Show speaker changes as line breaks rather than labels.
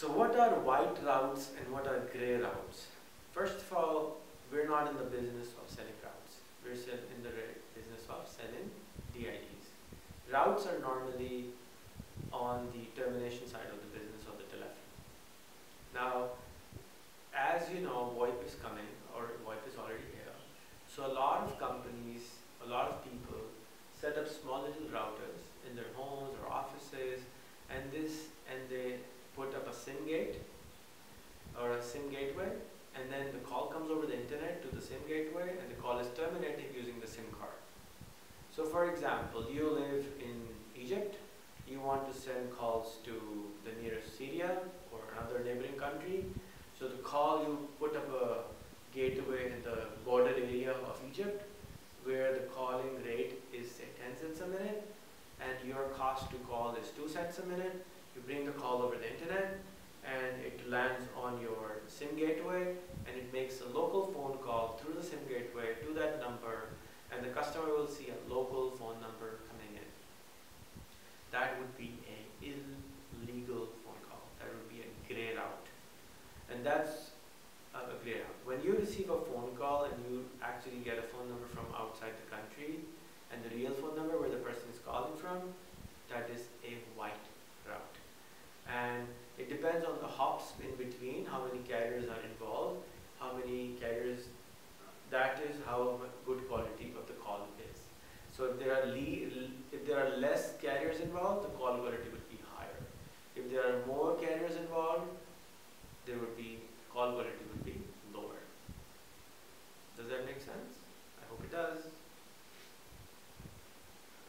So what are white routes and what are gray routes? First of all, we're not in the business of selling routes. We're in the business of selling DIDs. Routes are normally on the termination side of the business of the telephone. Now, as you know, VoIP is coming, or VoIP is already here. So a lot of companies, a lot of people set up small little routers in their homes or offices, and this, and they put up a SIM gate or a SIM gateway, and then the call comes over the internet to the SIM gateway, and the call is terminated using the SIM card. So for example, you live in Egypt, you want to send calls to the nearest Syria or another neighboring country. So the call, you put up a gateway in the border area of Egypt, where the calling rate is say 10 cents a minute, and your cost to call is 2 cents a minute. You bring the call over the internet, and it lands on your SIM gateway, and makes a local phone call through the SIM gateway to that number, and the customer will see a local phone number coming in. That would be an illegal phone call. That would be a gray route. And that's a gray route. When you receive a phone call and you actually get a phone number from outside the country, and the real phone number where the person is calling from, that is a white route. And it depends on the hops in between, how many carriers are involved, how many carriers that is how good quality of the call is. So if there are if there are less carriers involved, the call quality would be higher. If there are more carriers involved, there would be call quality